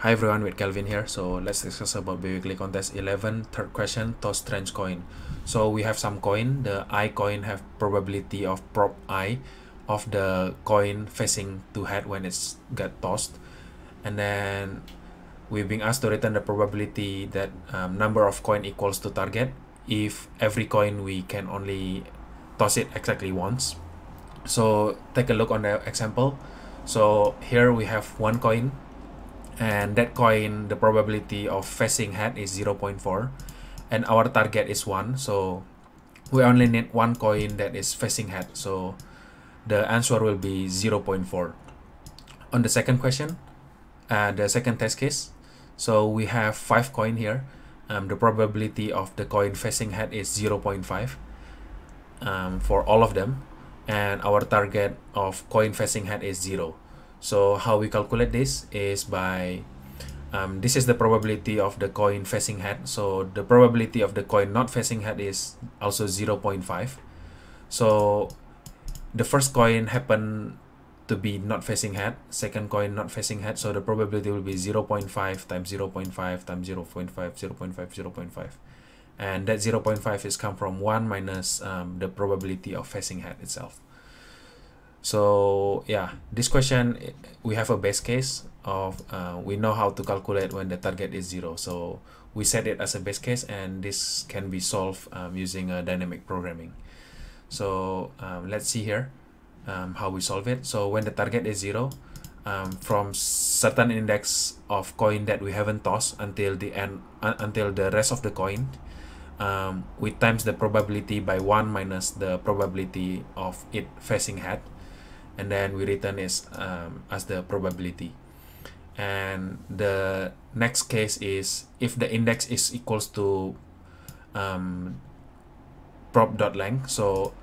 Hi everyone, with Kelvin here. So let's discuss about Biweekly Contest 11, third question, toss strange coin. So we have some coin, the I coin have probability of prop I of the coin facing to head when it's get tossed. And then we're being asked to return the probability that um, number of coin equals to target if every coin we can only toss it exactly once. So take a look on the example. So here we have one coin and that coin the probability of facing head is 0.4 and our target is 1 so we only need one coin that is facing head so the answer will be 0.4 on the second question uh, the second test case. So we have five coin here. Um, the probability of the coin facing head is 0.5 um, for all of them. And our target of coin facing head is 0 so how we calculate this is by um, this is the probability of the coin facing head. So the probability of the coin not facing head is also 0.5. So the first coin happen to be not facing head, second coin not facing head. So the probability will be 0.5 times 0.5 times 0.5, 0.5, 0.5. And that 0.5 is come from 1 minus um, the probability of facing head itself. So yeah, this question we have a base case of uh, we know how to calculate when the target is zero. So we set it as a base case and this can be solved um, using a dynamic programming. So um, let's see here um, how we solve it. So when the target is zero, um, from certain index of coin that we haven't tossed until the end uh, until the rest of the coin, um, we times the probability by one minus the probability of it facing head and then we return is um, as the probability. And the next case is if the index is equals to um, prop dot length so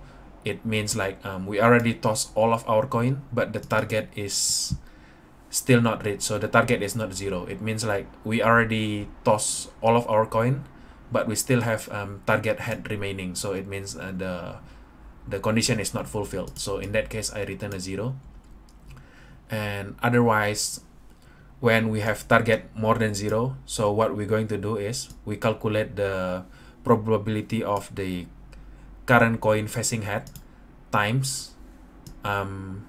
it means like um, we already toss all of our coin but the target is still not reached. So the target is not zero. It means like we already toss all of our coin but we still have um, target head remaining. So it means uh, the the condition is not fulfilled. So in that case I return a zero. And otherwise when we have target more than zero so what we're going to do is we calculate the probability of the current coin facing head times um,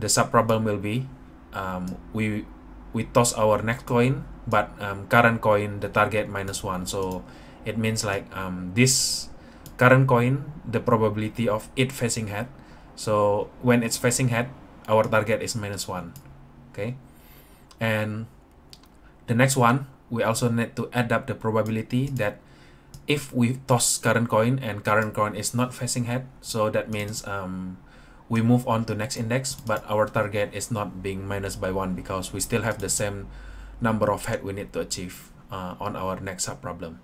the sub problem will be um, we we toss our next coin but um, current coin the target minus one. So it means like um, this current coin the probability of it facing head so when it's facing head our target is minus one okay? And the next one we also need to add up the probability that if we toss current coin and current coin is not facing head so that means um, we move on to next index but our target is not being minus by one because we still have the same number of head we need to achieve uh, on our next sub problem.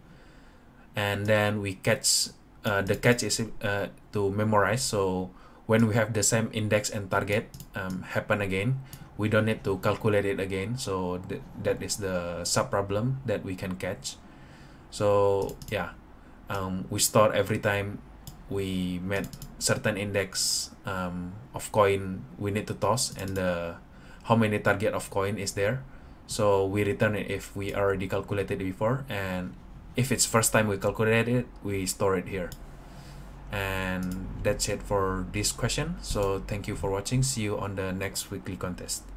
And then we cache uh, the catch is uh, to memoize. So when we have the same index and target um, happen again we don't need to calculate it again. So th that is the sub problem that we can cache. So yeah um, we store every time we met certain index um, of coin we need to toss and the how many target of coin is there. So we return it if we already calculated it before and if it's first time we calculate it we store it here. And that's it for this question. So thank you for watching. See you on the next weekly contest